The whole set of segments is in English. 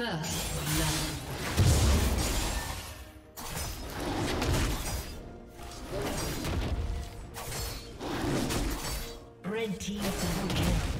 First blood. Red team double kill.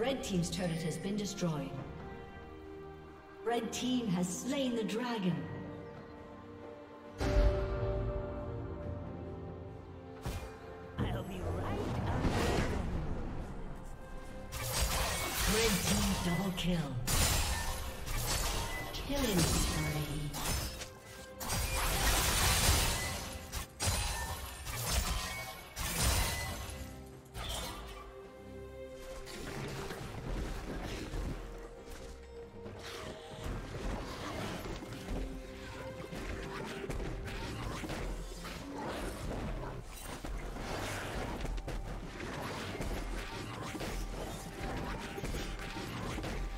Red Team's turret has been destroyed. Red Team has slain the dragon. I'll be right Red Team double kill. Killing spree.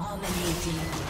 Dominating.